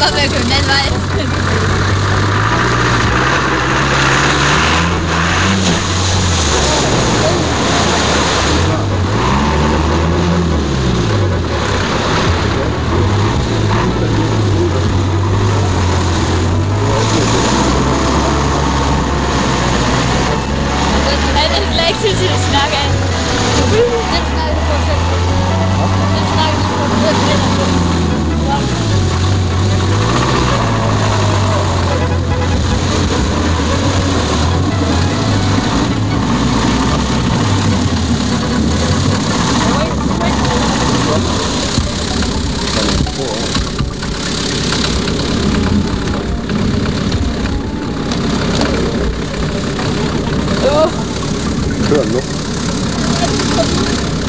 Det var bare ved at køre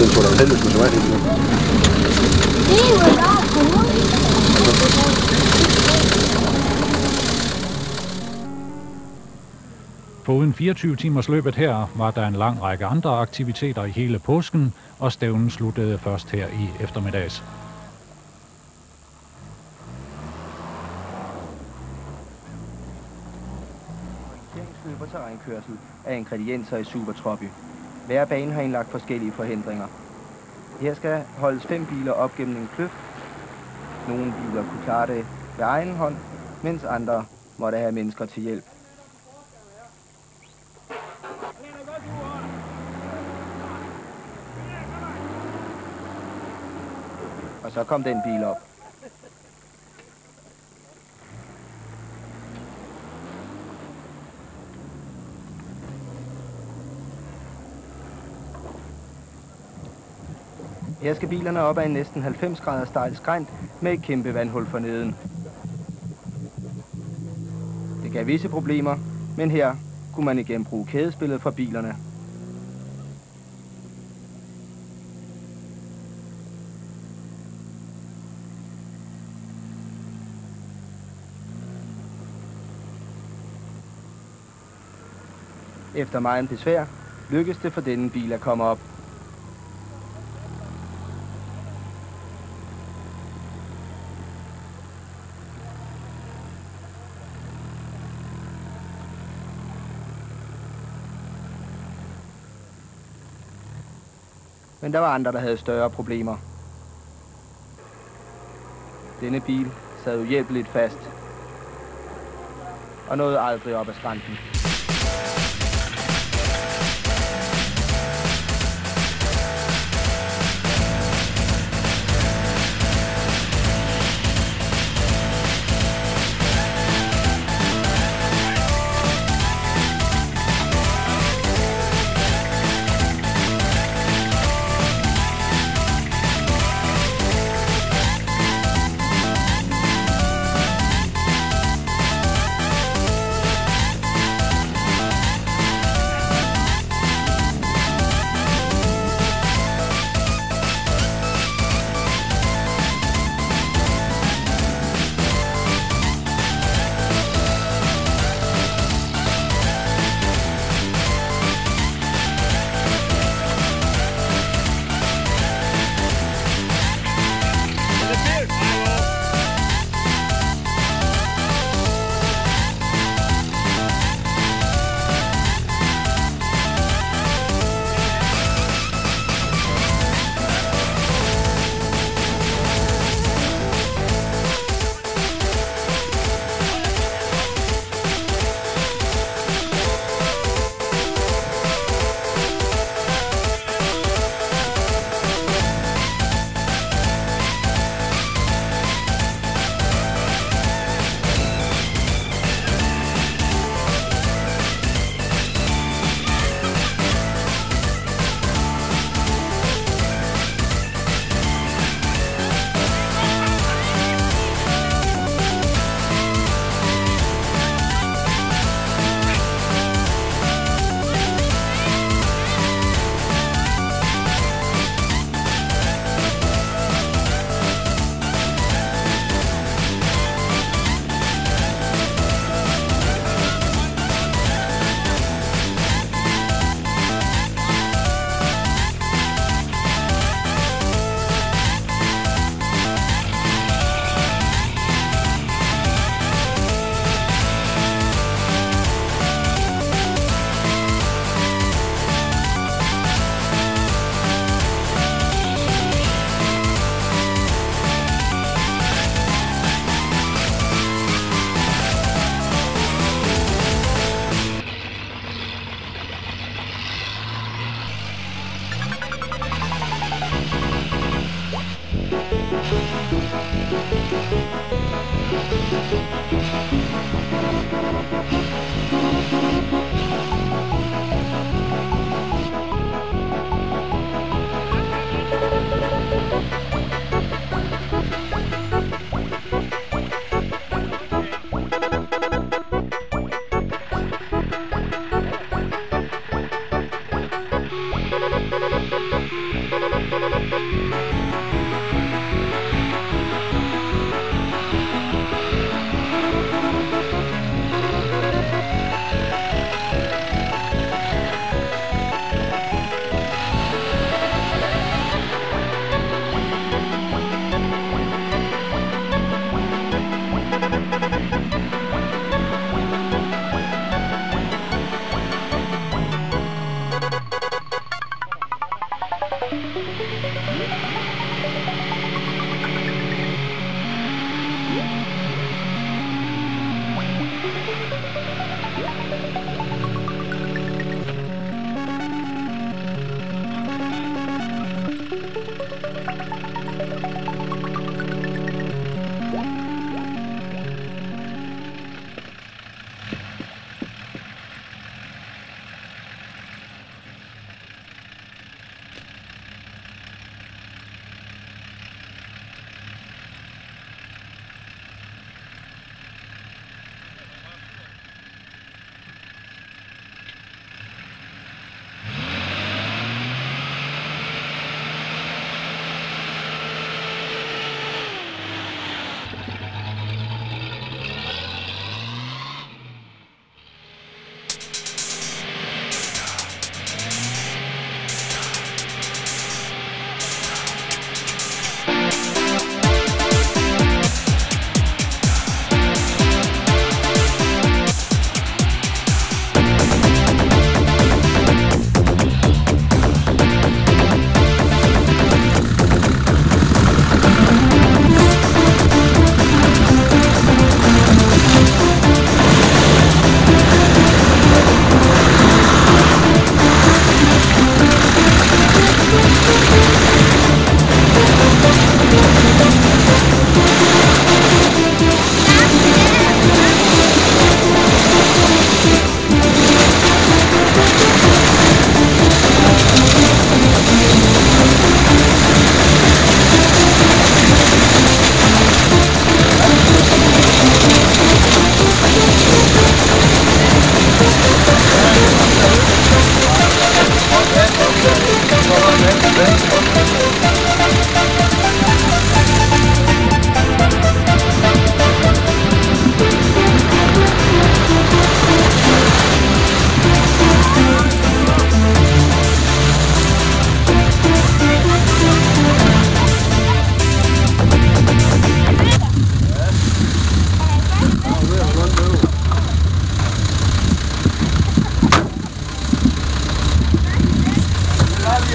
Den tror da heldigvis med så vej nu. Det er jo bare Foruden 24 timers løbet her, var der en lang række andre aktiviteter i hele påsken, og stævnen sluttede først her i eftermiddags. Orienteringsløb og terrænkørsel er ingredienser i Super Trophy. Hver bane har indlagt forskellige forhindringer. Her skal holdes fem biler op gennem en kløft. Nogle biler kunne klare det ved egen hånd, mens andre måtte have mennesker til hjælp. Og så kom den bil op. Her skal bilerne op ad en næsten 90 grader stejl skrænt med et kæmpe vandhul for neden. Det gav visse problemer, men her kunne man igen bruge kædespillet fra bilerne. Efter meget besvær lykkedes det for denne bil at komme op. Men der var andre, der havde større problemer. Denne bil sad uhjælpeligt fast og nåede aldrig op ad skrænten.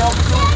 Thank.